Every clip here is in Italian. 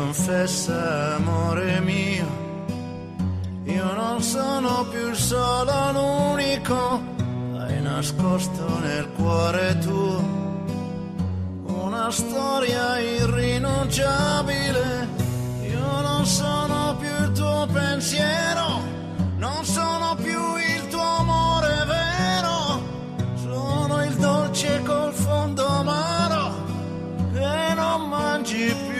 confessa, amore mio, io non sono più solo l'unico, hai nascosto nel cuore tuo una storia irrinunciabile. Io non sono più il tuo pensiero, non sono più il tuo amore vero, sono il dolce col fondo amaro che non mangi più.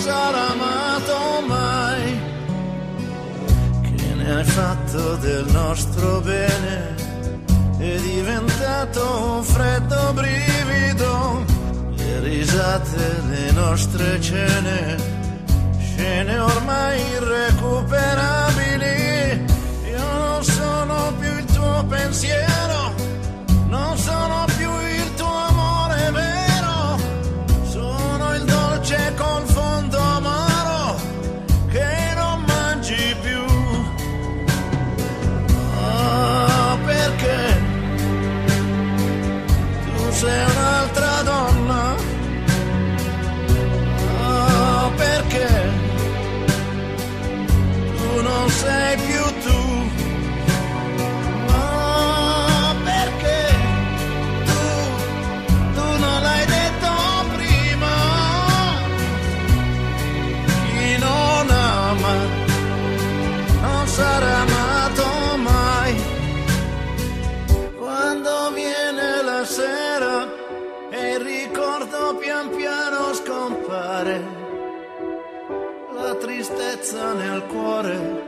Sarà amato mai. Che ne hai fatto del nostro bene? È diventato un freddo brivido. Le risate, le nostre cene, scene ormai irrecuperabili. Io non sono più il tuo pensiero, sera e il ricordo pian piano scompare, la tristezza nel cuore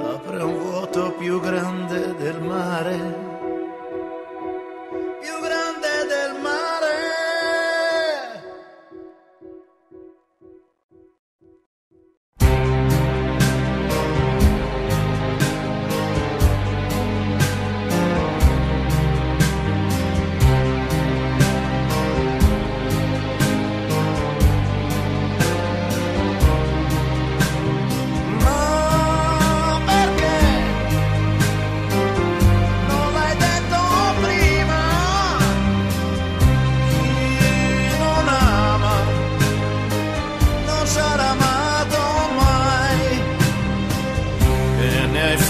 apre un vuoto più grande del mare.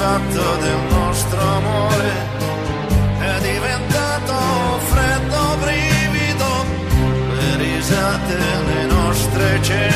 Fatto del nostro amore? È diventato un freddo brivido, le risate, le nostre cene